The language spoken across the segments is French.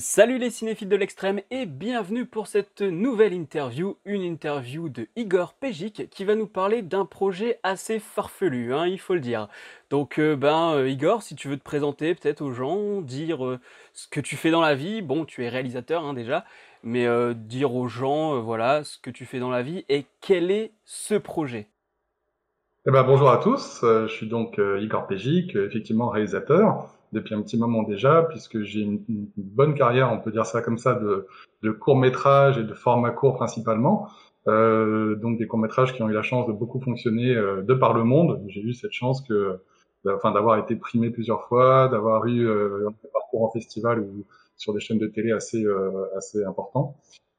Salut les cinéphiles de l'extrême et bienvenue pour cette nouvelle interview, une interview de Igor Pejic qui va nous parler d'un projet assez farfelu, hein, il faut le dire. Donc euh, ben euh, Igor, si tu veux te présenter peut-être aux gens, dire euh, ce que tu fais dans la vie, bon tu es réalisateur hein, déjà, mais dire aux gens voilà ce que tu fais dans la vie et quel est ce projet? Eh ben, bonjour à tous, je suis donc Igor Pejic, effectivement réalisateur depuis un petit moment déjà, puisque j'ai une, bonne carrière, on peut dire ça comme ça, de, de courts-métrages et de format court principalement. Euh, donc des courts-métrages qui ont eu la chance de beaucoup fonctionner euh, de par le monde. J'ai eu cette chance que, enfin, d'avoir été primé plusieurs fois, d'avoir eu euh, un parcours en festival ou sur des chaînes de télé assez, euh, assez importants.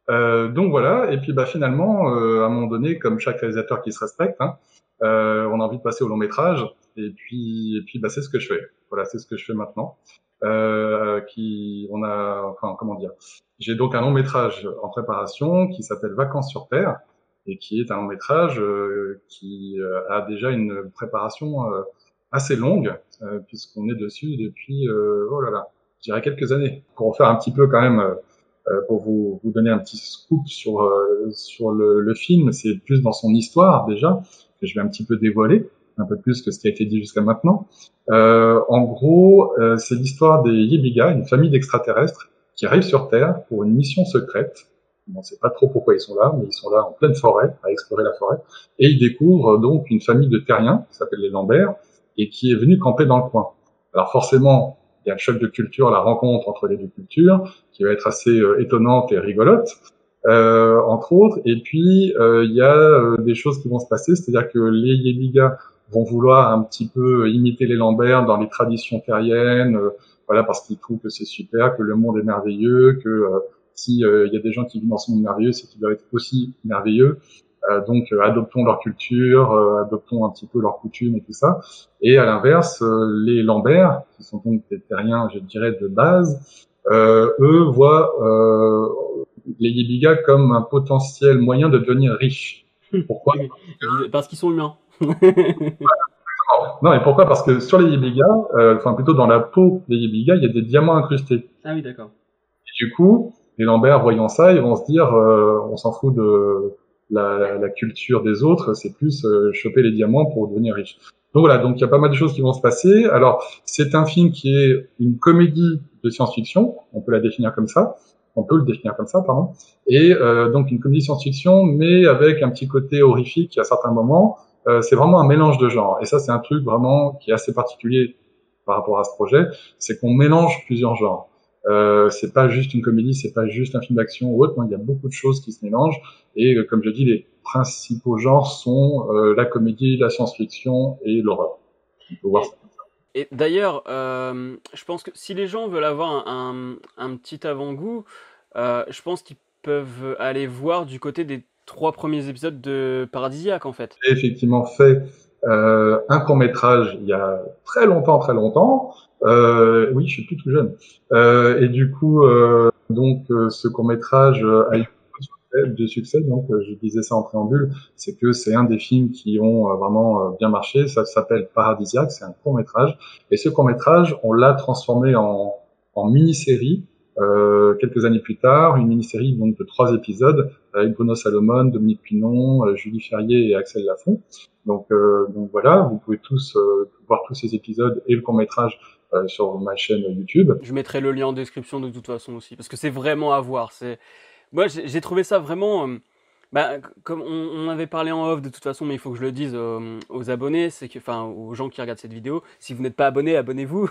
Euh, donc voilà, et puis bah, finalement, euh, à un moment donné, comme chaque réalisateur qui se respecte, hein, on a envie de passer au long métrage, et puis, et puis bah, c'est ce que je fais. Voilà, c'est ce que je fais maintenant. Euh, qui, on a, enfin, comment dire J'ai donc un long métrage en préparation qui s'appelle Vacances sur Terre, et qui est un long métrage euh, qui euh, a déjà une préparation assez longue, puisqu'on est dessus depuis, oh là là, je dirais quelques années. Pour un petit peu quand même, pour vous, donner un petit scoop sur sur le film, c'est plus dans son histoire déjà que je vais un petit peu dévoiler, un peu plus que ce qui a été dit jusqu'à maintenant. Euh, en gros, euh, c'est l'histoire des Yebiga, une famille d'extraterrestres qui arrivent sur Terre pour une mission secrète. On ne sait pas trop pourquoi ils sont là, mais ils sont là en pleine forêt, à explorer la forêt. Et ils découvrent donc une famille de terriens, qui s'appelle les Lambert, et qui est venue camper dans le coin. Alors forcément, il y a le choc de culture, la rencontre entre les deux cultures, qui va être assez euh, étonnante et rigolote, euh, entre autres. Et puis, euh, il y a euh, des choses qui vont se passer, c'est-à-dire que les Yebiga vont vouloir un petit peu imiter les Lambert dans les traditions terriennes, euh, voilà, parce qu'ils trouvent que c'est super, que le monde est merveilleux, que euh, si euh, il y a des gens qui vivent dans ce monde merveilleux, c'est qu'il doit être aussi merveilleux. Euh, donc, euh, adoptons leur culture, euh, adoptons un petit peu leurs coutumes et tout ça. Et à l'inverse, euh, les Lambert, qui sont donc des terriens, je dirais, de base, euh, eux voient euh, les Yebiga comme un potentiel moyen de devenir riche. Pourquoi? Parce qu'ils sont humains. Non, et pourquoi? Parce que sur les Yebiga, euh, enfin plutôt dans la peau des Yebiga, il y a des diamants incrustés. ah oui d'accord. Et du coup, les Lambert, voyant ça, ils vont se dire, euh, on s'en fout de la, la- la culture des autres, c'est plus euh, choper les diamants pour devenir riche. Donc voilà, donc il y a pas mal de choses qui vont se passer. Alors, c'est un film qui est une comédie de science-fiction, on peut la définir comme ça, on peut le définir comme ça, pardon. Et euh, donc une comédie science-fiction, mais avec un petit côté horrifique à certains moments. Euh, c'est vraiment un mélange de genres. Et ça, c'est un truc vraiment qui est assez particulier par rapport à ce projet, c'est qu'on mélange plusieurs genres. Euh, c'est pas juste une comédie, c'est pas juste un film d'action ou autre. Il y a beaucoup de choses qui se mélangent. Et euh, comme je dis, les principaux genres sont euh, la comédie, la science-fiction et l'horreur. On peut voir ça. Et d'ailleurs, je pense que si les gens veulent avoir un, petit avant-goût, je pense qu'ils peuvent aller voir du côté des trois premiers épisodes de Paradisiaque en fait. J'ai effectivement fait euh, un court métrage il y a très longtemps, très longtemps. Euh, oui, je suis plus tout jeune. Euh, et du coup, euh, donc euh, ce court métrage a eu de succès. Donc, euh, je disais ça en préambule, c'est que c'est un des films qui ont vraiment bien marché. Ça s'appelle Paradisiaque, c'est un court métrage. Et ce court métrage, on l'a transformé en mini-série. Euh, quelques années plus tard, une mini-série donc de trois épisodes avec Bruno Salomon, Dominique Pinon, euh, Julie Ferrier et Axel Lafont. Donc, euh, donc voilà, vous pouvez tous euh, voir tous ces épisodes et le court métrage euh, sur ma chaîne YouTube. Je mettrai le lien en description de toute façon aussi, parce que c'est vraiment à voir. C'est moi j'ai j'ai trouvé ça vraiment. Bah, comme on, avait parlé en off de toute façon, mais il faut que je le dise euh, aux abonnés, c'est que, enfin aux gens qui regardent cette vidéo. Si vous n'êtes pas abonné, abonnez-vous.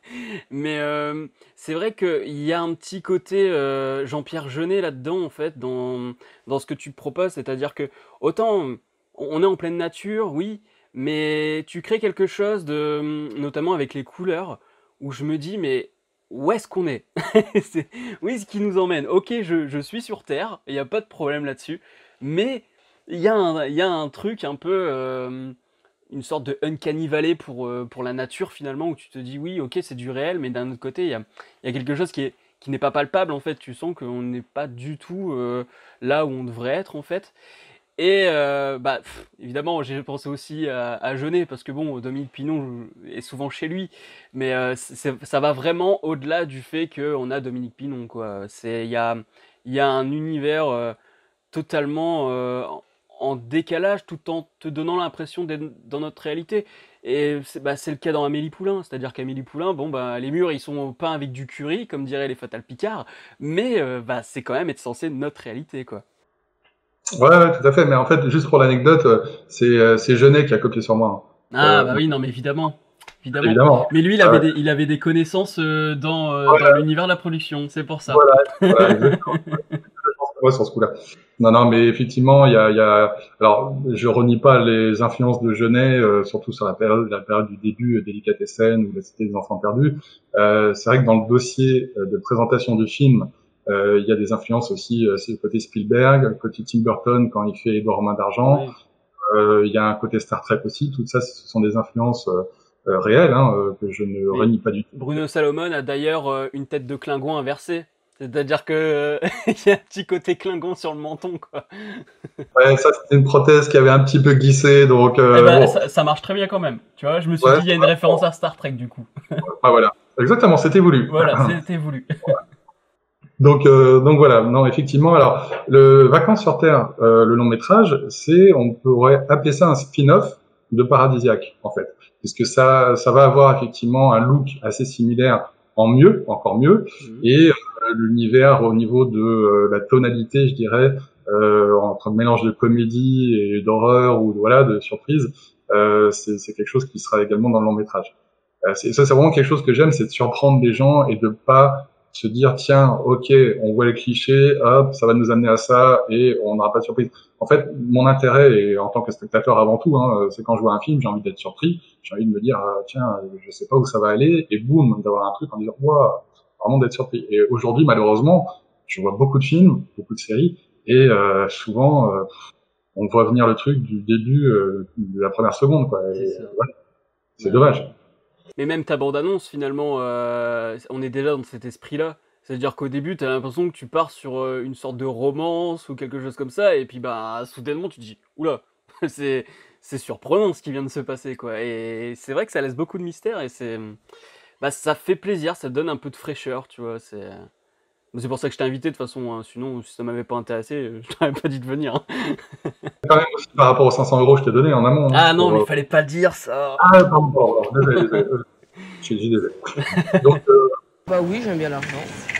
mais euh, c'est vrai qu'il y a un petit côté euh, Jean-Pierre Jeunet là-dedans en fait, dans ce que tu proposes, c'est-à-dire que autant on est en pleine nature, oui, mais tu crées quelque chose de, notamment avec les couleurs où je me dis, mais où est-ce qu'on est? C'est- Où est-ce qui nous emmène? Ok, je suis sur Terre, il n'y a pas de problème là-dessus, mais il y y a un truc un peu, euh, une sorte de uncanny valley pour, euh, pour la nature finalement, où tu te dis, oui, ok, c'est du réel, mais d'un autre côté, il y a, y a quelque chose qui est, qui n'est pas palpable en fait, tu sens qu'on n'est pas du tout euh, là où on devrait être en fait. Et bah, évidemment, j'ai pensé aussi à, à Jeunet, parce que bon, Dominique Pinon est souvent chez lui, mais ça va vraiment au-delà du fait qu'on a Dominique Pinon. Il y a, y a un univers euh, totalement en décalage tout en te donnant l'impression d'être dans notre réalité. Et bah, c'est le cas dans Amélie Poulain, c'est-à-dire qu'Amélie Poulain, bon, bah, les murs ils sont peints avec du curry, comme diraient les Fatal Picard, mais bah, c'est quand même être censé notre réalité. quoi. Ouais, ouais, tout à fait. Mais en fait, juste pour l'anecdote, euh, c'est euh, Genet qui a copié sur moi. Ah euh, bah oui, non, mais évidemment. Évidemment. Mais lui, il avait, des, il avait des connaissances dans, dans l'univers de la production, c'est pour ça. Voilà, voilà exactement. ouais, sur ce coup-là. Non, non, mais effectivement, il y a, y a, alors, je renie pas les influences de Genet, surtout sur la période, la période du début, euh, Délicatesse-Scène ou la Cité des Enfants Perdus. Euh, c'est vrai que dans le dossier de présentation du film, euh, il y a des influences aussi, euh, c'est le côté Spielberg, côté Tim Burton quand il fait Edouard Main d'argent. Euh, il y a un côté Star Trek aussi. Tout ça, ce sont des influences réelles hein, que je ne renie pas du tout. Bruno Salomon a d'ailleurs une tête de Klingon inversée. C'est-à-dire que il y a un petit côté Klingon sur le menton, quoi. Ouais, ça c'était une prothèse qui avait un petit peu glissé, donc. Euh, eh ben, ça, marche très bien quand même. Tu vois, je me suis dit il y a une référence à Star Trek du coup. ah voilà, exactement, c'était voulu. Voilà, c'était voulu. Donc, euh, donc voilà. Non, effectivement. Alors, le Vacances sur Terre, euh, le long métrage, c'est, on pourrait appeler ça un spin-off de Paradisiaque, en fait, puisque ça, ça va avoir effectivement un look assez similaire, en mieux, encore mieux, mmh. et euh, l'univers au niveau de euh, la tonalité, je dirais, entre un mélange de comédie et d'horreur ou voilà de surprise, c'est quelque chose qui sera également dans le long métrage. ça, c'est vraiment quelque chose que j'aime, c'est de surprendre des gens et de pas se dire tiens ok on voit les clichés hop ça va nous amener à ça et on n'aura pas de surprise en fait mon intérêt et en tant que spectateur avant tout hein, c'est quand je vois un film j'ai envie d'être surpris j'ai envie de me dire ah, tiens je sais pas où ça va aller et boum d'avoir un truc en disant waouh vraiment d'être surpris. Et aujourd'hui malheureusement je vois beaucoup de films beaucoup de séries et euh, souvent euh, on voit venir le truc du début euh, de la première seconde quoi c'est dommage. Mais même ta bande-annonce, finalement, euh, on est déjà dans cet esprit-là. C'est-à-dire qu'au début, tu as l'impression que tu pars sur euh, une sorte de romance ou quelque chose comme ça, et puis bah soudainement tu te dis oula, c'est c'est surprenant ce qui vient de se passer quoi. Et c'est vrai que ça laisse beaucoup de mystère et c'est bah ça fait plaisir, ça donne un peu de fraîcheur, tu vois. C'est c'est pour ça que je t'ai invité de toute façon. Hein. Sinon, si ça m'avait pas intéressé, je t'aurais pas dit de venir. Hein. Quand même aussi par rapport aux 500 euros que je t'ai donné en amont. Hein, ah non, mais il fallait pas dire ça. Ah pardon, désolé, désolé. je suis désolé. Donc, euh, bah oui, j'aime bien l'argent.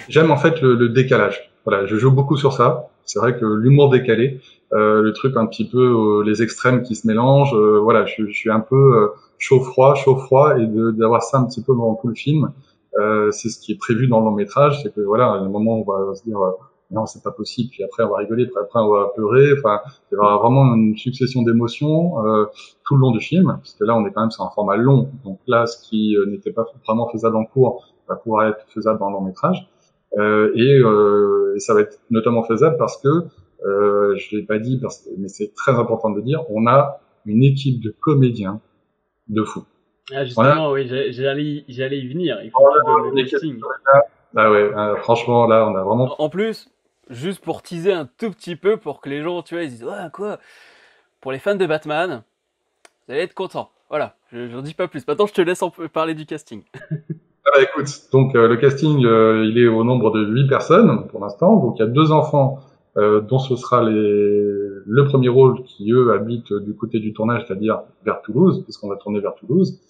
J'aime en fait le, le, décalage. Voilà, je joue beaucoup sur ça. C'est vrai que l'humour décalé, euh, le truc un petit peu euh, les extrêmes qui se mélangent. Euh, voilà, je, je, suis un peu euh, chaud froid, chaud froid, et d'avoir ça un petit peu dans tout le film. Euh, c'est ce qui est prévu dans le long métrage, c'est que voilà, à un moment on va se dire euh, non c'est pas possible, puis après on va rigoler, puis après on va pleurer. Enfin, il y aura vraiment une succession d'émotions euh, tout le long du film, parce que là on est quand même sur un format long, donc là ce qui euh, n'était pas vraiment faisable en cours va pouvoir être faisable dans le long métrage, et, et, ça va être notamment faisable parce que je l'ai pas dit, parce mais c'est très important de le dire, on a une équipe de comédiens de fou. Ah, justement, oui, j'allais, j'allais y venir. Il faut le casting. Ah ouais, euh, franchement, là, on a vraiment. En plus, juste pour teaser un tout petit peu, pour que les gens, tu vois, ils disent, ouais, quoi? Pour les fans de Batman, vous allez être contents. Voilà, je n'en dis pas plus. Maintenant, je te laisse en parler du casting. ah bah écoute, donc euh, le casting, euh, il est au nombre de 8 personnes pour l'instant. Donc il y a deux enfants, dont ce sera les... le premier rôle qui, eux, habitent du côté du tournage, c'est-à-dire vers Toulouse, puisqu'on va tourner vers Toulouse.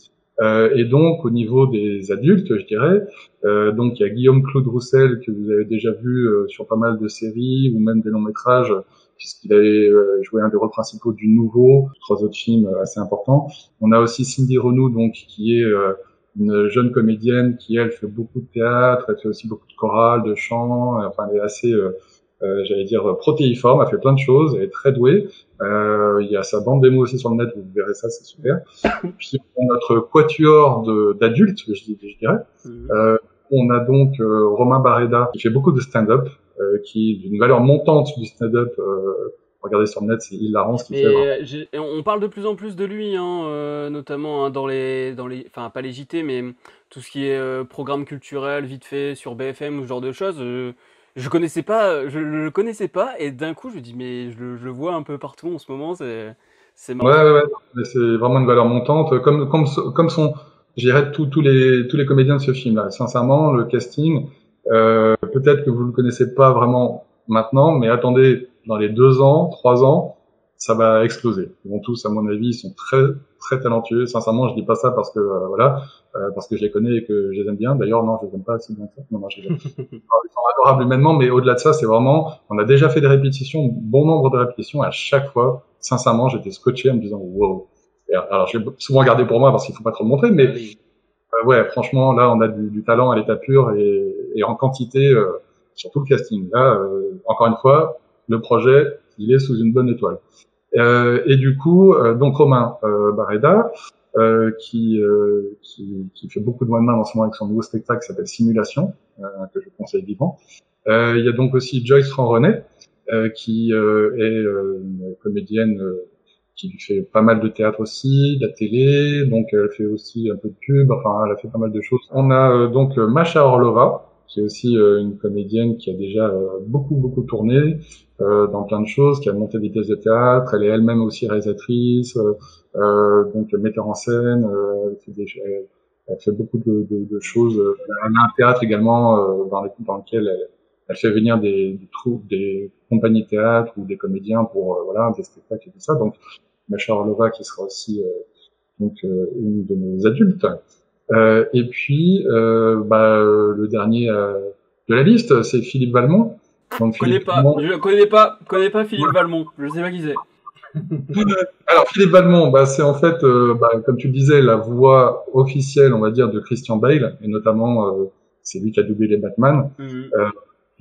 Euh, et donc au niveau des adultes, je dirais, euh, donc il y a Guillaume Claude Roussel que vous avez déjà vu euh, sur pas mal de séries ou même des longs métrages, puisqu'il avait joué un des rôles principaux du Nouveau, trois autres films assez importants. On a aussi Cindy Renou donc qui est une jeune comédienne qui elle fait beaucoup de théâtre, elle fait aussi beaucoup de chorale, de chant, enfin elle est assez euh, j'allais dire protéiforme, elle fait plein de choses, elle est très douée. Euh, il y a sa bande démo aussi sur le net, vous verrez ça, c'est super. Puis on a notre quatuor d'adultes, je, je, dirais. Mhm. Euh, on a donc euh, Romain Barreda qui fait beaucoup de stand-up, euh, qui est d'une valeur montante du stand-up. regardez sur le net, c'est hilarant ce qu'il fait. On parle de plus en plus de lui, hein, notamment hein, dans les, dans les, enfin pas les JT, mais tout ce qui est programme culturel, vite fait sur BFM ou ce genre de choses je connaissais pas, je le connaissais pas, et d'un coup, je dis, mais je, le vois un peu partout en ce moment, c'est, c'est marrant. Ouais, ouais, ouais. c'est vraiment une valeur montante, comme, comme, comme sont, j'irais tous, tous les, tous les comédiens de ce film-là. Sincèrement, le casting, euh, peut-être que vous le connaissez pas vraiment maintenant, mais attendez, dans les deux ans, trois ans, ça va exploser. Ils vont tous, à mon avis, ils sont très très talentueux. Sincèrement, je dis pas ça parce que euh, voilà, euh, parce que je les connais et que je les aime bien. D'ailleurs, non, je les aime pas si bien que ça. Non, non, je les aime. ils sont adorables humainement, mais au-delà de ça, c'est vraiment, on a déjà fait des répétitions, bon nombre de répétitions. Et à chaque fois, sincèrement, j'étais scotché en me disant wow. alors, je l'ai souvent gardé pour moi parce qu'il faut pas trop le montrer, mais euh, ouais, franchement, là, on a du, du talent à l'état pur et, et en quantité euh, sur tout le casting. Là, encore une fois, le projet, il est sous une bonne étoile. Euh, et du coup, euh, donc Romain euh, Barreda, qui, qui, qui, fait beaucoup de main en ce moment avec son nouveau spectacle qui s'appelle Simulation, que je conseille vivant. il y a donc aussi Joyce Franc-René, qui est une comédienne qui fait pas mal de théâtre aussi, de la télé, donc elle fait aussi un peu de pub, enfin elle a fait pas mal de choses. On a donc Masha Orlova, qui est aussi une comédienne qui a déjà beaucoup beaucoup tourné, euh, dans plein de choses, qui a monté des pièces de théâtre. Elle est elle-même aussi réalisatrice, euh, euh donc metteur en scène. Euh, elle, fait beaucoup de, de, de, choses. Elle a un théâtre également dans, dans, lequel elle, elle, fait venir des, des troupes, des compagnies théâtre ou des comédiens pour voilà des spectacles et tout ça. Donc Macha Orlova qui sera aussi donc une de nos adultes. Euh, et puis, euh, bah, le dernier de la liste, c'est Philippe Valmont, donc, connais pas, je connais pas, connais pas Philippe Valmont. Je sais pas qui c'est. Alors Philippe Valmont, bah, c'est en fait, euh, bah, comme tu le disais, la voix officielle, on va dire, de Christian Bale, et notamment euh, c'est lui qui a doublé les Batman, mhm. euh,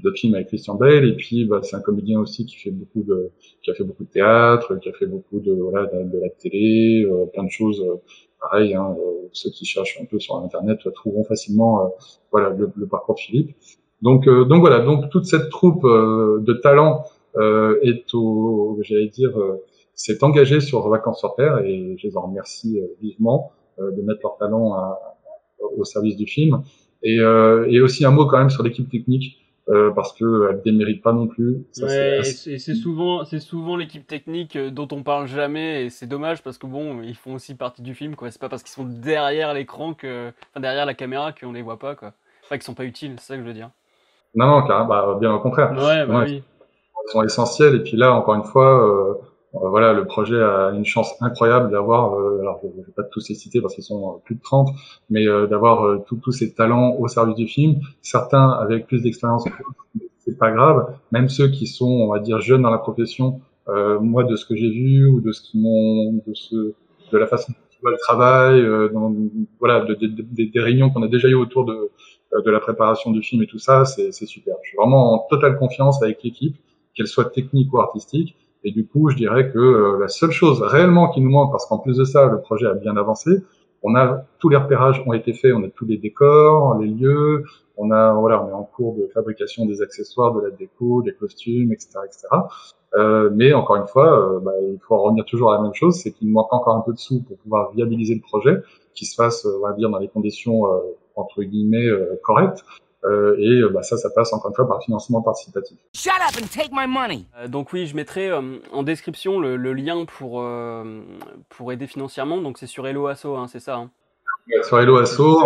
de films avec Christian Bale, et puis bah, c'est un comédien aussi qui fait beaucoup de, qui a fait beaucoup de théâtre, qui a fait beaucoup de voilà de, la télé, plein de choses. Pareil, hein, ceux qui cherchent un peu sur internet trouveront facilement voilà le, le, parcours de Philippe. Donc, euh, donc voilà, donc toute cette troupe euh, de talents euh, est au, j'allais dire, s'est engagée sur Vacances sur Terre et je les en remercie vivement de mettre leur talent au service du film. Et, et aussi un mot quand même sur l'équipe technique. Euh, parce que elle démérite pas non plus. Ça, ouais, et c'est souvent, c'est souvent l'équipe technique dont on parle jamais, et c'est dommage parce que bon, ils font aussi partie du film, quoi. C'est pas parce qu'ils sont derrière l'écran que, enfin derrière la caméra qu'on les voit pas, quoi. Enfin, qu'ils sont pas utiles, c'est ça que je veux dire. Non, non, carrément, bah, bien au contraire. Ouais, bah oui. Ils sont essentiels. Et puis là, encore une fois, euh, euh, voilà, le projet a une chance incroyable d'avoir, euh, alors je ne vais pas tous les citer parce qu'ils sont plus de 30, mais d'avoir tous ces talents au service du film. Certains avec plus d'expérience, c'est pas grave. Même ceux qui sont, on va dire, jeunes dans la profession, moi, de ce que j'ai vu ou de ce qui m'ont, de ce, de la façon dont ils voient le travail, dans, voilà, de, des réunions qu'on a déjà eu autour de euh, de la préparation du film et tout ça, c'est super. Je suis vraiment en totale confiance avec l'équipe, qu'elle soit technique ou artistique. Et du coup, je dirais que euh, la seule chose réellement qui nous manque, parce qu'en plus de ça, le projet a bien avancé, on a tous les repérages ont été faits, on a tous les décors, les lieux, on a voilà, on est en cours de fabrication des accessoires, de la déco, des costumes, etc., etc. Euh, mais encore une fois, euh, bah, il faut en revenir toujours à la même chose, c'est qu'il manque encore un peu de sous pour pouvoir viabiliser le projet, qui se fasse, on va dire, dans les conditions entre guillemets euh, correct. Euh, et bah, ça, ça passe encore une fois par financement participatif. Shut up and take my money. Euh, donc oui, je mettrai en description le, lien pour, pour aider financièrement. Donc c'est sur Hello Asso, hein, c'est ça hein Sur Hello Asso,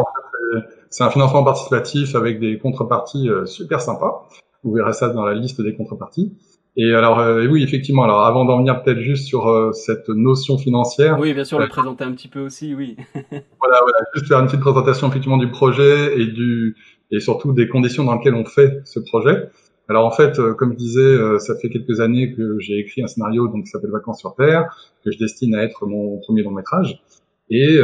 c'est un financement participatif avec des contreparties super sympas. Vous verrez ça dans la liste des contreparties. Et alors euh, oui, effectivement. Alors avant d'en venir peut-être juste sur euh, cette notion financière. Oui, bien sûr, le présenter un petit peu aussi, oui. voilà, voilà, juste faire une petite présentation effectivement du projet et du et surtout des conditions dans lesquelles on fait ce projet. Alors en fait, euh, comme je disais, ça fait quelques années que j'ai écrit un scénario donc qui s'appelle Vacances sur Terre, que je destine à être mon premier long métrage. Et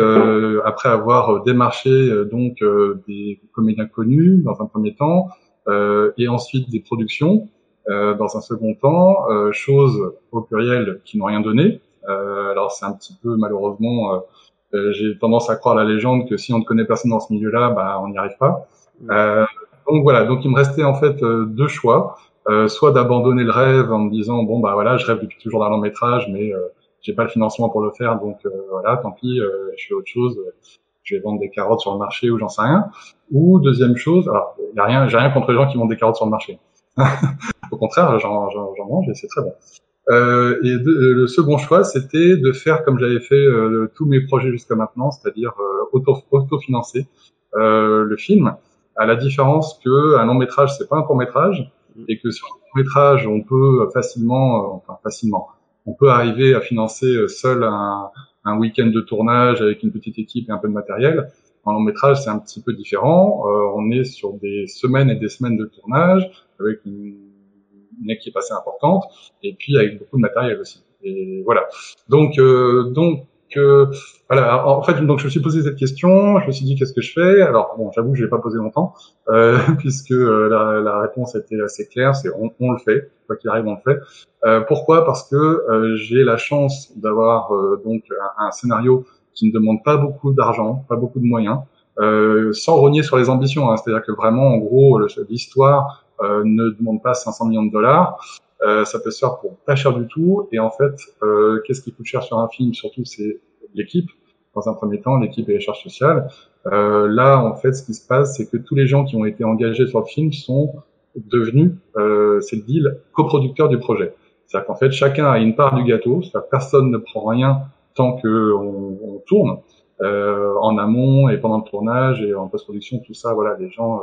après avoir démarché donc des comédiens connus dans un premier temps, et ensuite des productions, euh, dans un second temps, euh, choses au pluriel qui n'ont rien donné. Euh, alors c'est un petit peu malheureusement, j'ai tendance à croire la légende que si on ne connaît personne dans ce milieu-là, bah, on n'y arrive pas. Donc voilà, donc il me restait en fait deux choix. Euh, soit d'abandonner le rêve en me disant bon bah voilà je rêve depuis toujours d'un long métrage mais euh, j'ai pas le financement pour le faire donc euh, voilà tant pis je fais autre chose je vais vendre des carottes sur le marché ou j'en sais rien ou deuxième chose alors y a rien j'ai rien contre les gens qui vendent des carottes sur le marché Au contraire, j'en mange et c'est très bon. Euh, et le second choix, c'était de faire comme j'avais fait euh, tous mes projets jusqu'à maintenant, c'est-à-dire euh, auto, autofinancer euh, le film. À la différence que un long métrage, c'est pas un court métrage, et que sur un court métrage, on peut facilement, enfin facilement, on peut arriver à financer seul un, un week-end de tournage avec une petite équipe et un peu de matériel. En long métrage, c'est un petit peu différent. Euh, on est sur des semaines et des semaines de tournage avec une une équipe assez importante, et puis avec beaucoup de matériel aussi. Et voilà. Donc, euh, donc euh, voilà. En fait, donc je me suis posé cette question. Je me suis dit qu'est-ce que je fais? Alors bon, j'avoue, je l'ai pas posé longtemps euh, puisque euh, la, la, réponse était assez claire. C'est on, on, le fait. Quoi qu'il arrive, on le fait. Euh, pourquoi? Parce que euh, j'ai la chance d'avoir donc un, scénario qui ne demande pas beaucoup d'argent, pas beaucoup de moyens, sans rogner sur les ambitions. Hein. C'est-à-dire que vraiment, en gros, l'histoire euh, ne demande pas 500 millions de dollars. Euh, ça peut se faire pour pas cher du tout. Et en fait, euh, qu'est-ce qui coûte cher sur un film? Surtout, c'est l'équipe. Dans un premier temps, l'équipe et les charges sociales. là, en fait, ce qui se passe, c'est que tous les gens qui ont été engagés sur le film sont devenus, c'est le deal, coproducteurs du projet. C'est-à-dire qu'en fait, chacun a une part du gâteau. C'est-à-dire personne ne prend rien tant que on, tourne. Euh, en amont et pendant le tournage et en post-production, tout ça, voilà, les gens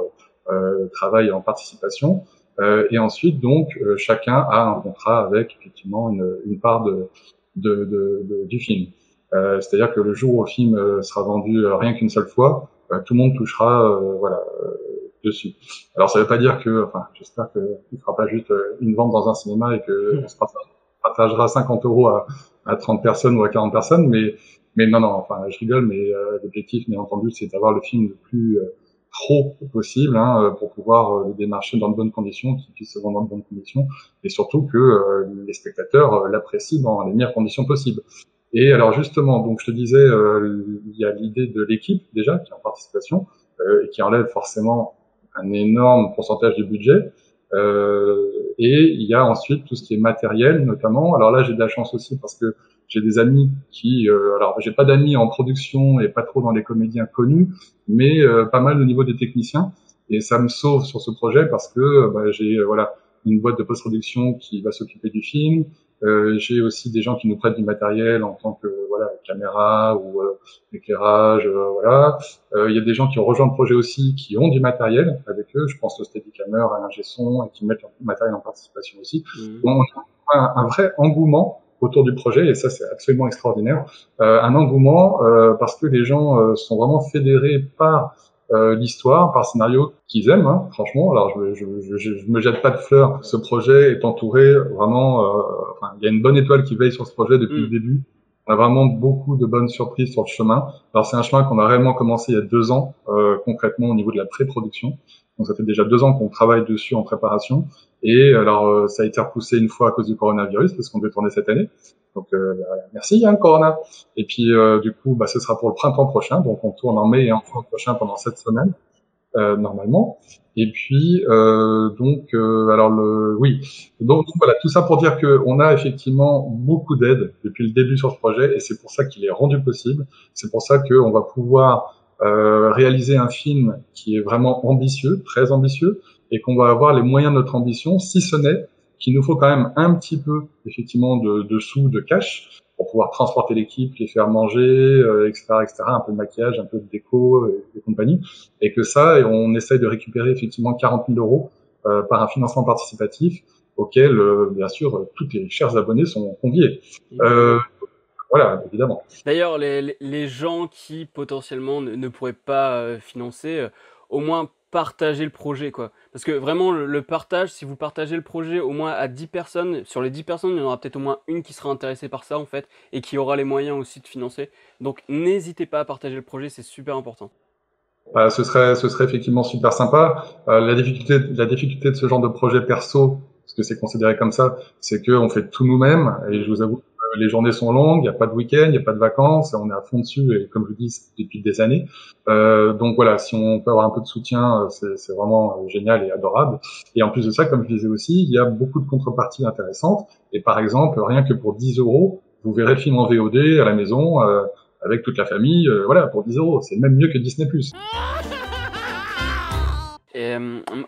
euh, travaille en participation. Euh, et ensuite, donc, euh, chacun a un contrat avec effectivement une, une part de, de, de, du film. C'est-à-dire que le jour où le film sera vendu rien qu'une seule fois, tout le monde touchera, voilà dessus. Alors ça veut pas dire que, enfin, j'espère que ne fera pas juste une vente dans un cinéma et que on se partagera 50 euros à, à 30 personnes ou à 40 personnes, mais mais non non, enfin je rigole, mais l'objectif, bien entendu, c'est d'avoir le film le plus trop possible hein, euh, pour pouvoir euh, le démarcher dans de bonnes conditions, qu'il puisse se vendre dans de bonnes conditions, et surtout que euh, les spectateurs l'apprécient dans les meilleures conditions possibles. Et alors justement, donc je te disais, il y a l'idée de l'équipe déjà qui est en participation et qui enlève forcément un énorme pourcentage du budget. Et il y a ensuite tout ce qui est matériel notamment. Alors là, j'ai de la chance aussi parce que j'ai des amis qui, euh, alors j'ai pas d'amis en production et pas trop dans les comédiens connus, mais euh, pas mal au niveau des techniciens. Et ça me sauve sur ce projet parce que euh, bah, j'ai euh, voilà une boîte de post-production qui va s'occuper du film. j'ai aussi des gens qui nous prêtent du matériel en tant que voilà caméra ou éclairage, voilà. Il y a des gens qui ont rejoint le projet aussi, qui ont du matériel avec eux. Je pense au Steadicammer, à l'ingé son, et qui mettent leur matériel en participation aussi. Mmh. Donc, on a un vrai engouement autour du projet et ça c'est absolument extraordinaire. Euh, un engouement euh, parce que les gens euh, sont vraiment fédérés par euh, l'histoire, par le scénario qu'ils aiment, hein, franchement. Alors je, je, je, je, me jette pas de fleurs. Ce projet est entouré vraiment. Euh, enfin, il y a une bonne étoile qui veille sur ce projet depuis le mm. début. On a vraiment beaucoup de bonnes surprises sur le chemin. Alors c'est un chemin qu'on a réellement commencé il y a deux ans concrètement au niveau de la pré-production. Donc ça fait déjà deux ans qu'on travaille dessus en préparation. Et alors euh, ça a été repoussé une fois à cause du coronavirus parce qu'on devait tourner cette année. Donc euh, bah, merci hein, Corona. Et puis euh, du coup, bah, ce sera pour le printemps prochain. Donc on tourne en mai et en juin prochain pendant sept semaines normalement. Et puis donc alors le oui donc voilà tout ça pour dire que on a effectivement beaucoup d'aide depuis le début sur ce projet et c'est pour ça qu'il est rendu possible. C'est pour ça qu'on va pouvoir euh, réaliser un film qui est vraiment ambitieux, très ambitieux, et qu'on va avoir les moyens de notre ambition, si ce n'est qu'il nous faut quand même un petit peu effectivement de, de sous, de cash, pour pouvoir transporter l'équipe, les faire manger, euh, etc., etc., un peu de maquillage, un peu de déco et, et compagnie, et que ça, on essaye de récupérer effectivement 40 000 euros euh, par un financement participatif auquel, euh, bien sûr, tous les chers abonnés sont conviés. Euh, voilà, évidemment. D'ailleurs, les, les, gens qui potentiellement ne, pourraient pas euh, financer, euh, au moins partager le projet, quoi. Parce que vraiment, le, partage, si vous partagez le projet au moins à 10 personnes, sur les 10 personnes, il y en aura peut-être au moins une qui sera intéressée par ça, en fait, et qui aura les moyens aussi de financer. Donc, n'hésitez pas à partager le projet, c'est super important. Bah, ce, serait, ce serait effectivement super sympa. Euh, la, difficulté, la difficulté de ce genre de projet perso, parce que c'est considéré comme ça, c'est qu'on fait tout nous-mêmes, et je vous avoue les journées sont longues, il n'y a pas de week-end, il n'y a pas de vacances, on est à fond dessus et comme je dis depuis des années. Euh, donc voilà, si on peut avoir un peu de soutien, euh, c'est vraiment euh, génial et adorable. Et en plus de ça, comme je disais aussi, il y a beaucoup de contreparties intéressantes. Et par exemple, rien que pour 10 euros, vous verrez film en VOD à la maison avec toute la famille. voilà, pour 10 euros, c'est même mieux que Disney+. Et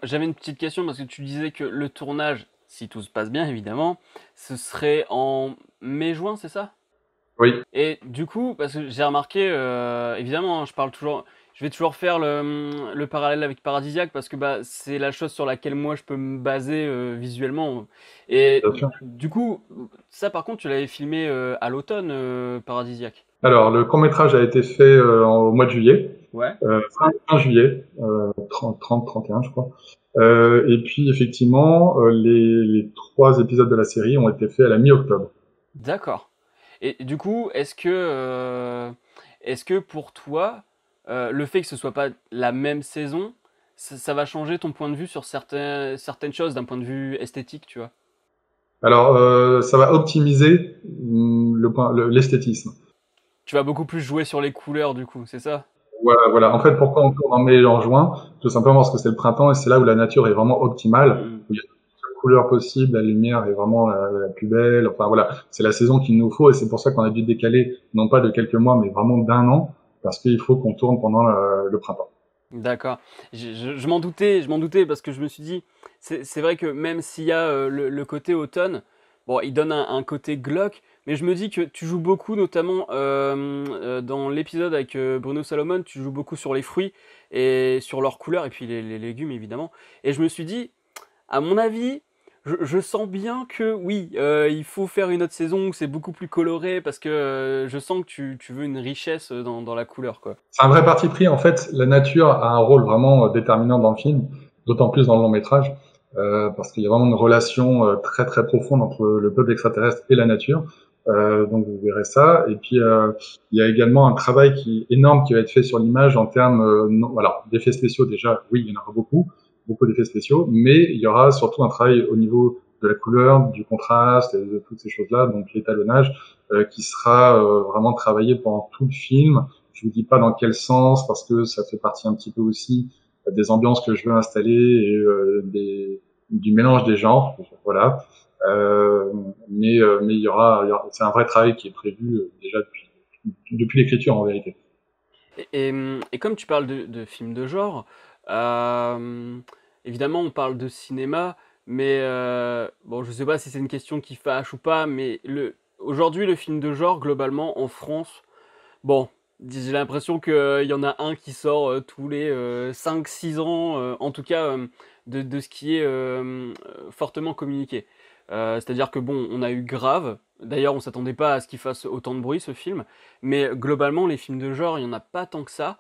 j'avais une petite question parce que tu disais que le tournage, si tout se passe bien évidemment, ce serait en mai-juin, c'est ça? Oui. Et du coup, parce que j'ai remarqué, évidemment, hein, je parle toujours, je vais toujours faire le, le parallèle avec Paradisiaque parce que bah, c'est la chose sur laquelle moi je peux me baser visuellement. Et du coup, ça par contre, tu l'avais filmé à l'automne, Paradisiaque? Alors, le court métrage a été fait au mois de juillet. Ouais. Euh, fin, juillet, euh, 30, 30, 31, je crois. Euh, et puis, effectivement, euh, les, les trois épisodes de la série ont été faits à la mi-octobre. D'accord. Et du coup, est-ce que, euh, est-ce que pour toi, euh, le fait que ce soit pas la même saison, ça, ça va changer ton point de vue sur certains, certaines choses d'un point de vue esthétique, tu vois? Alors, ça va optimiser mm, le l'esthétisme. Tu vas beaucoup plus jouer sur les couleurs, du coup, c'est ça? Voilà, voilà. En fait, pourquoi on tourne en mai et en juin? Tout simplement parce que c'est le printemps et c'est là où la nature est vraiment optimale. Mm. Où il y a toutes les couleurs possibles, la lumière est vraiment la, plus belle. Enfin voilà, c'est la saison qu'il nous faut et c'est pour ça qu'on a dû décaler non pas de quelques mois, mais vraiment d'un an, parce qu'il faut qu'on tourne pendant le, printemps. D'accord. Je, je, m'en doutais, je m'en doutais parce que je me suis dit, c'est vrai que même s'il y a euh, le, le, côté automne, bon, il donne un, un côté glauque, mais je me dis que tu joues beaucoup, notamment euh, euh, dans l'épisode avec euh, Bruno Salomon, tu joues beaucoup sur les fruits et sur leurs couleurs, et puis les, légumes évidemment. Et je me suis dit, à mon avis, je, sens bien que oui, il faut faire une autre saison où c'est beaucoup plus coloré, parce que je sens que tu, veux une richesse dans, la couleur. C'est un vrai parti pris, en fait, la nature a un rôle vraiment déterminant dans le film, d'autant plus dans le long métrage. parce qu'il y a vraiment une relation très très profonde entre le peuple extraterrestre et la nature. Euh, donc vous verrez ça. Et puis euh, il y a également un travail qui énorme qui va être fait sur l'image en termes, euh, voilà, d'effets spéciaux déjà. Oui, il y en aura beaucoup, beaucoup d'effets spéciaux, mais il y aura surtout un travail au niveau de la couleur, du contraste, de toutes ces choses-là, donc l'étalonnage, euh, qui sera euh, vraiment travaillé pendant tout le film. Je vous dis pas dans quel sens, parce que ça fait partie un petit peu aussi des ambiances que je veux installer et des, du mélange des genres. Voilà. Euh, mais euh, mais il y aura, c'est un vrai travail qui est prévu euh, déjà depuis depuis l'écriture en vérité. Et, et, comme tu parles de, de films de genre, évidemment on parle de cinéma, mais euh, bon je sais pas si c'est une question qui fâche ou pas, mais aujourd'hui le film de genre globalement en France, bon j'ai l'impression qu'il y en a un qui sort tous les 5-6 ans, en tout cas de, de, ce qui est fortement communiqué. Euh, c'est-à-dire que bon, on a eu Grave. D'ailleurs, on s'attendait pas à ce qu'il fasse autant de bruit ce film, mais globalement, les films de genre, il y en a pas tant que ça.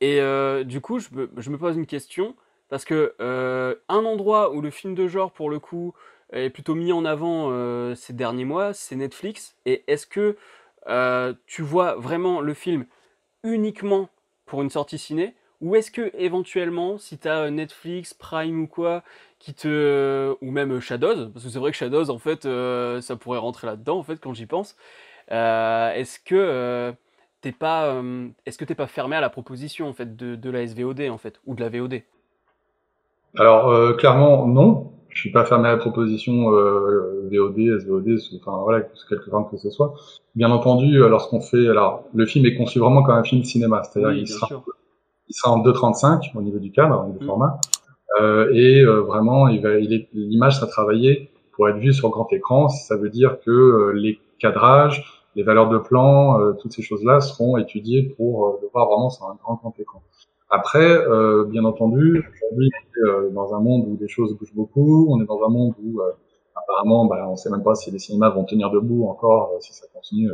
Et euh, du coup, je me, pose une question parce que euh, un endroit où le film de genre, pour le coup, est plutôt mis en avant ces derniers mois, c'est Netflix. Et est-ce que tu vois vraiment le film uniquement pour une sortie ciné ou est-ce que éventuellement, si tu as Netflix, Prime ou quoi, qui te ou même Shadows, parce que c'est vrai que Shadows en fait, euh, ça pourrait rentrer là-dedans en fait quand j'y pense. Euh, est-ce que euh, t'es pas, est-ce que t'es pas fermé à la proposition en fait de, de, la SVOD en fait ou de la VOD Alors clairement non, je suis pas fermé à la proposition VOD, SVOD, enfin voilà quelque part que ce soit. Bien entendu, lorsqu'on fait, alors le film est conçu vraiment comme un film de cinéma, c'est-à-dire qu'il sera il sera en 2.35 au niveau du cadre, du mm. format. Euh, et euh, vraiment, il va, l'image sera travaillée pour être vue sur grand écran. Ça veut dire que euh, les cadrages, les valeurs de plan, euh, toutes ces choses-là seront étudiées pour le voir vraiment sur un grand, grand écran. Après, bien entendu, aujourd'hui, dans un monde où les choses bougent beaucoup. On est dans un monde où apparemment, bah, on ne sait même pas si les cinémas vont tenir debout encore si ça continue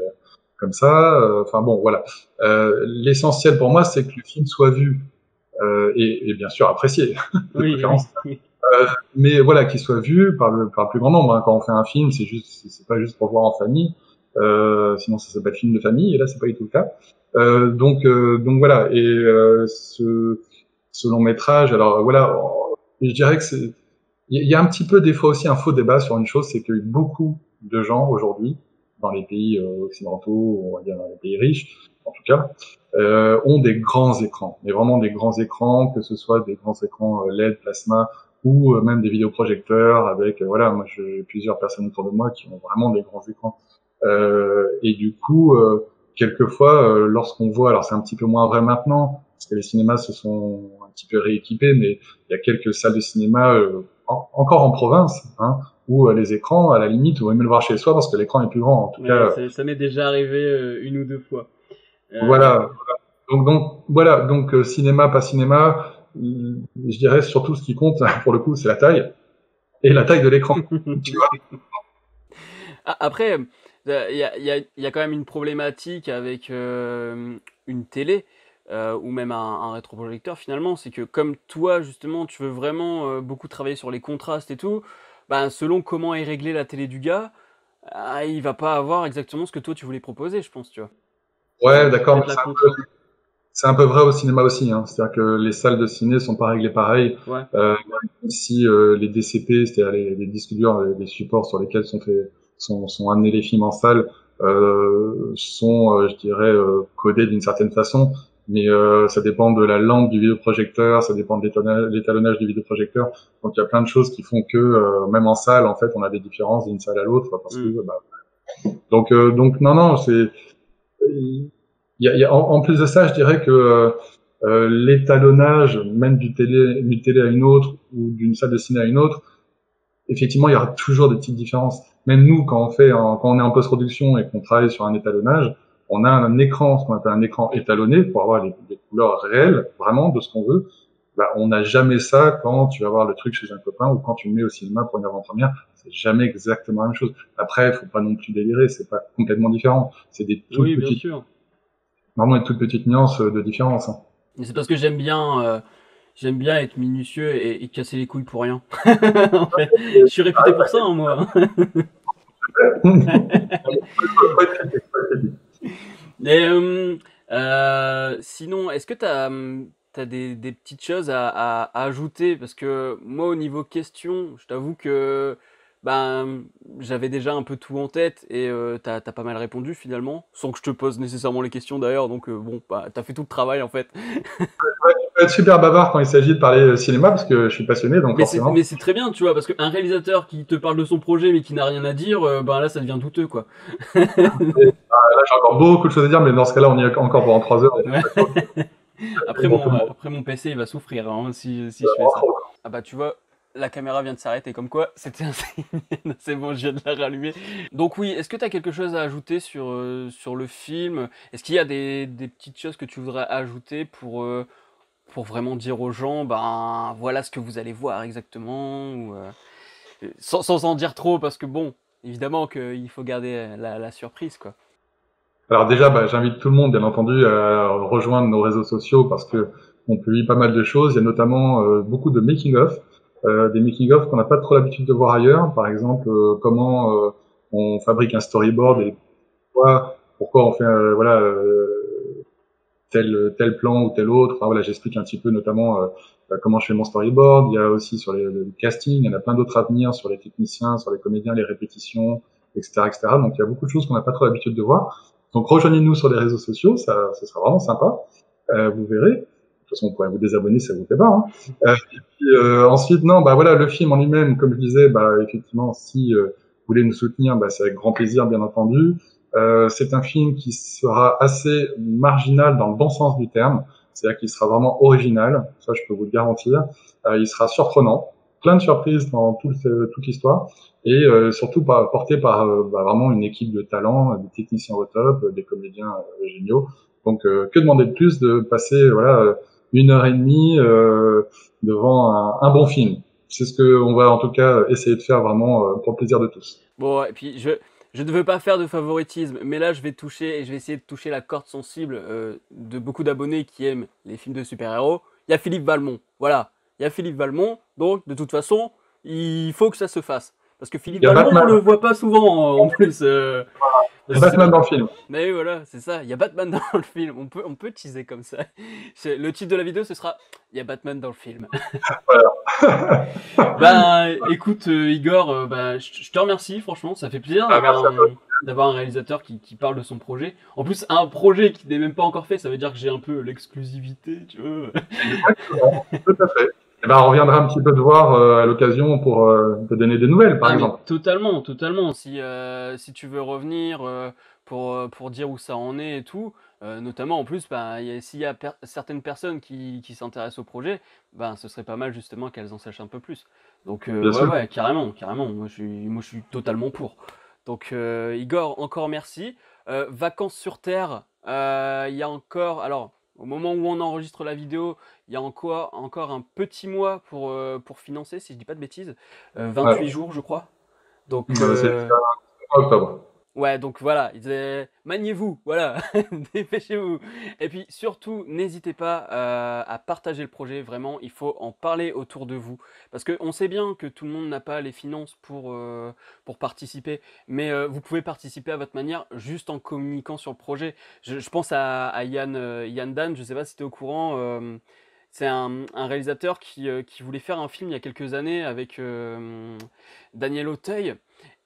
comme ça. Euh, enfin bon, voilà. Euh, l'essentiel pour moi, c'est que le film soit vu euh, et, et, bien sûr apprécié. oui, mais voilà, qu'il soit vu par le, par le plus grand nombre. Hein. Quand on fait un film, c'est juste, c'est pas juste pour voir en famille. sinon, ça s'appelle film de famille, et là, c'est pas du tout le cas. donc, donc voilà. Et ce, ce long métrage, alors voilà, je dirais que c'est, il y a un petit peu des fois aussi un faux débat sur une chose, c'est que beaucoup de gens aujourd'hui dans les pays euh, occidentaux, on va dire dans les pays riches, en tout cas, euh, ont des grands écrans, mais vraiment des grands écrans, que ce soit des grands écrans euh, LED, plasma, ou même des vidéoprojecteurs avec, voilà, moi j'ai plusieurs personnes autour de moi qui ont vraiment des grands écrans. et du coup, quelquefois, lorsqu'on voit, alors c'est un petit peu moins vrai maintenant, parce que les cinémas se sont un petit peu rééquipés, mais il y a quelques salles de cinéma encore en province, hein, où les écrans, à la limite, on va même le voir chez soi parce que l'écran est plus grand. En tout cas, ça m'est déjà arrivé une ou deux fois. Voilà. Donc, donc voilà. Donc cinéma, pas cinéma. Je dirais surtout ce qui compte pour le coup, c'est la taille et la taille de l'écran. Après, il y a, y a, quand même une problématique avec une télé. Euh, ou même un, rétroprojecteur finalement, c'est que comme toi justement tu veux vraiment euh, beaucoup travailler sur les contrastes et tout, ben, selon comment est réglée la télé du gars, ah, il va pas avoir exactement ce que toi tu voulais proposer, je pense, tu vois. Ouais, d'accord. C'est un, peu vrai au cinéma aussi, hein. c'est-à-dire que les salles de ciné sont pas réglées pareil. Ouais. Euh, si les DCP, c'est-à-dire les, les, disques durs, les, supports sur lesquels sont, fait, sont, sont amenés les films en salle, sont, je dirais, codés d'une certaine façon mais euh, ça dépend de la lampe du vidéoprojecteur, ça dépend de l'étalonnage du vidéoprojecteur. Donc il y a plein de choses qui font que euh, même en salle, en fait, on a des différences d'une salle à l'autre parce que mm. bah, donc euh, donc non non c'est il y a, y a en, plus de ça, je dirais que euh, l'étalonnage même du télé d'une télé à une autre ou d'une salle de ciné à une autre, effectivement il y aura toujours des petites différences. Même nous quand on fait quand on est en post-production et qu'on travaille sur un étalonnage on a un écran, ce qu'on appelle un écran étalonné pour avoir les, couleurs réelles, vraiment de ce qu'on veut. Bah, on n'a jamais ça quand tu vas voir le truc chez un copain ou quand tu le mets au cinéma pour une avant-première. C'est jamais exactement la même chose. Après, il faut pas non plus délirer, c'est pas complètement différent. C'est des toutes oui, petites, bien sûr. vraiment des toutes petites nuances de différence. Hein. C'est parce que j'aime bien, euh, j'aime bien être minutieux et, casser les couilles pour rien. en fait, je suis réputé pour ça, hein, moi. Et, euh, euh, sinon, est-ce que tu as, as, des, petites choses à, ajouter? Parce que moi, au niveau question, je t'avoue que ben, j'avais déjà un peu tout en tête et euh, t'as as pas mal répondu finalement, sans que je te pose nécessairement les questions d'ailleurs, donc euh, bon, bah, t'as fait tout le travail en fait. Être super bavard quand il s'agit de parler euh, cinéma parce que je suis passionné donc Mais c'est très bien, tu vois, parce qu'un réalisateur qui te parle de son projet mais qui n'a rien à dire, euh, ben là ça devient douteux quoi. Ah, là j'ai encore beaucoup de choses à dire, mais dans ce cas-là on y est encore pendant 3 heures. après, mon, après mon PC il va souffrir hein, si, si je fais ça. Ah bah tu vois, la caméra vient de s'arrêter, comme quoi c'était un. C'est bon, je viens de la rallumer. Donc oui, est-ce que tu as quelque chose à ajouter sur, euh, sur le film? Est-ce qu'il y a des, des, petites choses que tu voudrais ajouter pour, euh, pour vraiment dire aux gens, ben voilà ce que vous allez voir exactement euh, sans, en dire trop, parce que bon, évidemment qu'il faut garder la, la, surprise, quoi. Alors déjà, bah, j'invite tout le monde, bien entendu, à rejoindre nos réseaux sociaux parce que on publie pas mal de choses. Il y a notamment beaucoup de making-of. Euh, des making-of qu'on n'a pas trop l'habitude de voir ailleurs. Par exemple, euh, comment euh, on fabrique un storyboard et pourquoi, pourquoi on fait voilà tel tel plan ou tel autre. Voilà, j'explique un petit peu notamment bah, comment je fais mon storyboard. Il y a aussi sur les, le casting, il y en a plein d'autres à venir sur les techniciens, sur les comédiens, les répétitions, etc., etc. Donc il y a beaucoup de choses qu'on n'a pas trop l'habitude de voir. Donc rejoignez-nous sur les réseaux sociaux, ça, ça sera vraiment sympa. Euh, vous verrez toute façon, vous pourrez vous désabonner, ça vous fait pas. Hein. Euh, euh, ensuite, non, bah voilà, le film en lui-même, comme je disais, bah effectivement, si euh, vous voulez nous soutenir, bah, c'est avec grand plaisir, bien entendu. Euh, c'est un film qui sera assez marginal dans le bon sens du terme, c'est-à-dire qu'il sera vraiment original, ça je peux vous le garantir. Euh, il sera surprenant, plein de surprises dans tout, toute l'histoire, et surtout par, porté par bah, vraiment une équipe de talents, des techniciens au top, des comédiens géniaux. Donc, que demander de plus de passer voilà une heure et demie euh, devant un, bon film? C'est ce qu'on va en tout cas essayer de faire vraiment euh, pour le plaisir de tous. Bon, et puis je, je ne veux pas faire de favoritisme, mais là je vais toucher et je vais essayer de toucher la corde sensible euh, de beaucoup d'abonnés qui aiment les films de super-héros. Il y a Philippe Valmont, voilà. Il y a Philippe Valmont, donc de toute façon, il faut que ça se fasse. Parce que Philippe Valmont, on le voit pas souvent en plus. Il y a Batman dans le film. Mais voilà, c'est ça. Il y a Batman dans le film. On peut, on peut teaser comme ça. Le titre de la vidéo, ce sera Il y a Batman dans le film. Voilà. bah, écoute, euh, Igor, euh, bah, je te remercie. Franchement, ça fait plaisir ah, d'avoir un, réalisateur qui, qui, parle de son projet. En plus, un projet qui n'est même pas encore fait, ça veut dire que j'ai un peu l'exclusivité, tu vois. Exactement. Tout à fait. Eh ben, on reviendra un petit peu te voir euh, à l'occasion pour euh, te donner des nouvelles, par ah, exemple. totalement, totalement. Si, euh, si tu veux revenir pour, pour dire où ça en est et tout. notamment en plus, ben, s'il y a certaines personnes qui, qui s'intéressent au projet, ben, ce serait pas mal justement qu'elles en sachent un peu plus. Donc ouais, ouais, carrément, carrément. Moi je suis, moi, je suis totalement pour. Donc Igor, encore merci. vacances sur Terre, il y a encore... Alors, au moment où on enregistre la vidéo, il y a encore, encore un petit mois pour, euh, pour financer, si je dis pas de bêtises. 28 euh, jours, je crois. Donc, octobre. Ouais, donc voilà, ils disaient maniez-vous, voilà, dépêchez-vous. Et puis surtout, n'hésitez pas euh, à partager le projet, vraiment, il faut en parler autour de vous. Parce qu'on sait bien que tout le monde n'a pas les finances pour, euh, participer, mais euh, vous pouvez participer à votre manière juste en communiquant sur le projet. Je, pense à, Yann, Yann Dan, je sais pas si tu es au courant. c'est un, réalisateur qui, qui, voulait faire un film il y a quelques années avec Daniel Auteuil.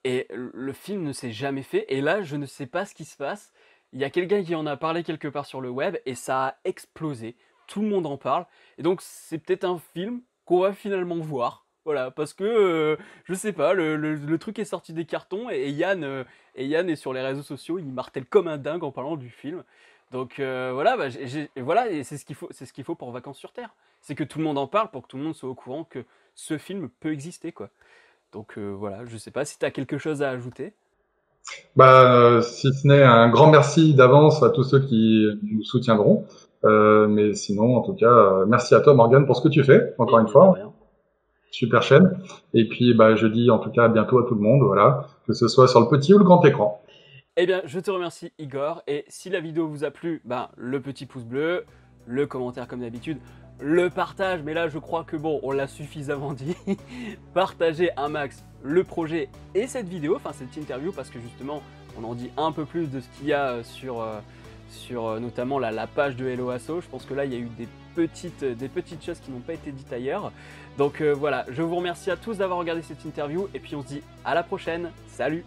Et le film ne s'est jamais fait. Et là, je ne sais pas ce qui se passe. Il y a quelqu'un qui en a parlé quelque part sur le web et ça a explosé. Tout le monde en parle. Et donc, c'est peut-être un film qu'on va finalement voir. Voilà, parce que euh, je sais pas, le, truc est sorti des cartons et, Yann, euh, et Yann est sur les réseaux sociaux, il martèle comme un dingue en parlant du film. Donc euh, voilà, bah, voilà, et c'est ce qu'il faut, c'est ce qu'il faut pour Vacances sur Terre. C'est que tout le monde en parle pour que tout le monde soit au courant que ce film peut exister, quoi. Donc euh, voilà, je ne sais pas si tu as quelque chose à ajouter. Bah, si ce n'est un grand merci d'avance à tous ceux qui nous soutiendront. Euh, mais sinon, en tout cas, merci à toi Morgan pour ce que tu fais, encore une fois. Super chaîne. Et puis, bah, je dis en tout cas à bientôt à tout le monde, voilà, que ce soit sur le petit ou le grand écran. Eh bien, je te remercie Igor. Et si la vidéo vous a plu, bah, le petit pouce bleu, le commentaire comme d'habitude, le partage, mais là je crois que bon, on l'a suffisamment dit. Partagez un max le projet et cette vidéo, enfin cette interview, parce que justement on en dit un peu plus de ce qu'il y a euh, sur, euh, euh, notamment la, page de Hello Asso. Je pense que là il y a eu des petites, des petites choses qui n'ont pas été dites ailleurs. Donc voilà, je vous remercie à tous d'avoir regardé cette interview et puis on se dit à la prochaine. Salut